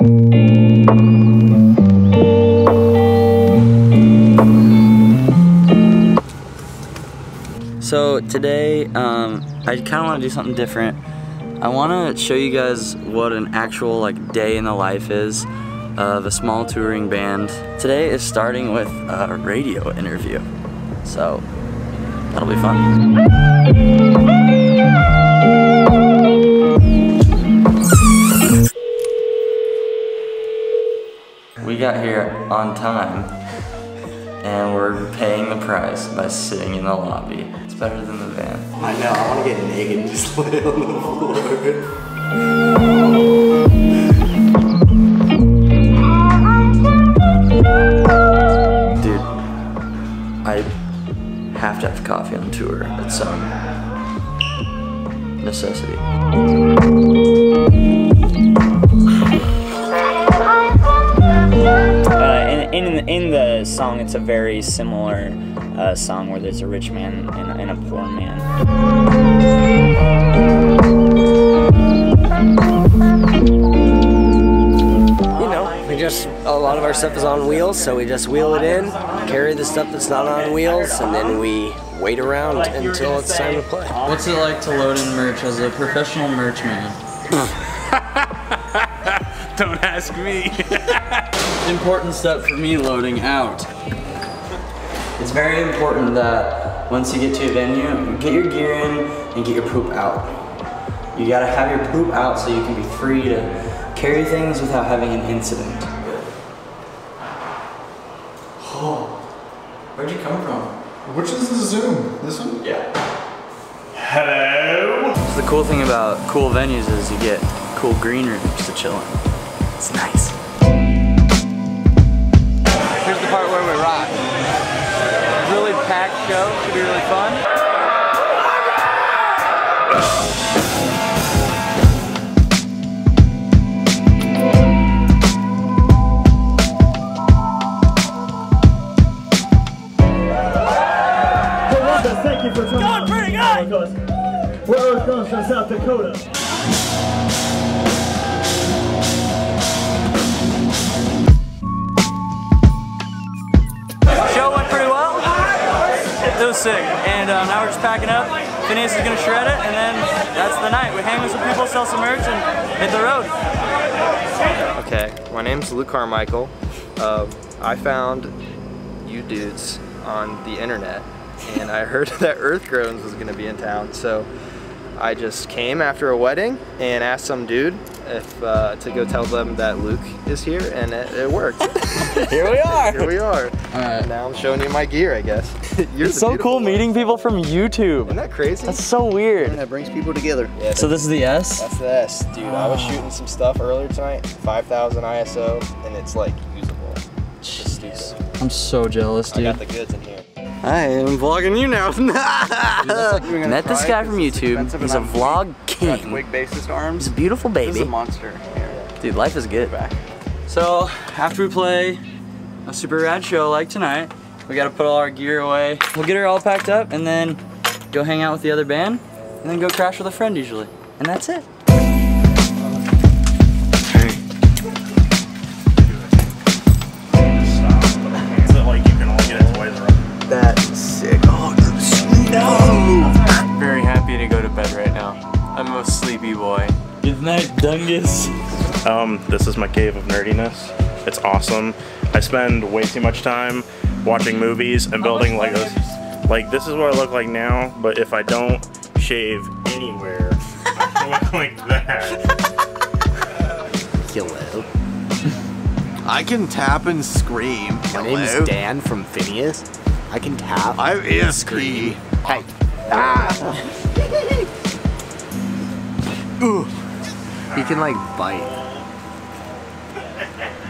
So today, um, I kind of want to do something different. I want to show you guys what an actual like day in the life is of a small touring band. Today is starting with a radio interview, so that'll be fun. On time and we're paying the price by sitting in the lobby. It's better than the van. I know, I want to get naked and just lay on the floor. Dude, I have to have coffee on tour. It's some necessity. Song, it's a very similar uh, song where there's a rich man and, and a poor man. you know, we just, a lot of our stuff is on wheels, so we just wheel it in, carry the stuff that's not on wheels, and then we wait around until it's time to play. What's it like to load in merch as a professional merch man? Don't ask me. Important step for me loading out. It's very important that once you get to a venue, get your gear in and get your poop out. You gotta have your poop out so you can be free to carry things without having an incident. Oh, where'd you come from? Which is the Zoom? This one? Yeah. Hello. So the cool thing about cool venues is you get cool green rooms to chill in. It's nice. Here's the part where we rock. Really packed show, should be really fun. Thank you for coming. Going pretty good. We're Earth Groans from South Dakota. It was sick. And um, now we're just packing up. Phinehas is gonna shred it, and then that's the night. We hang with some people, sell some merch, and hit the road. Okay, my name's Luke Carmichael. Um, I found you dudes on the internet, and I heard that Earth Groans was gonna be in town, so I just came after a wedding and asked some dude if uh, to go tell them that Luke is here, and it, it worked. Here we are! here we are. Alright. Now I'm showing you my gear, I guess. You're It's so cool one. meeting people from YouTube. Isn't that crazy? That's so weird. that brings people together. Yeah, So this is the S? That's the S, dude. I was shooting some stuff earlier tonight, 5,000 ISO, and it's like usable. It's just stupid. I'm so jealous, dude. I got the goods in here. I am vlogging you now. like you were gonna Met this guy from YouTube. He's a and I'm vlog Got king. twig bassist arms. He's a beautiful baby. a monster. Here. Dude, life is good. Back. So, after we play a super rad show like tonight, we gotta put all our gear away. We'll get her all packed up and then go hang out with the other band and then go crash with a friend usually. And that's it. Good night, Dungus. Um, this is my cave of nerdiness. It's awesome. I spend way too much time watching movies and building Legos. Like this is what I look like now, but if I don't shave anywhere, I look like that. Hello. I can tap and scream. My name is Dan from Phinehas. I can tap. I'm ESP. Hey. Ah. Ooh. He can like bite.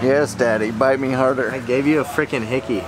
Yes, Daddy. Bite me harder. I gave you a freaking hickey.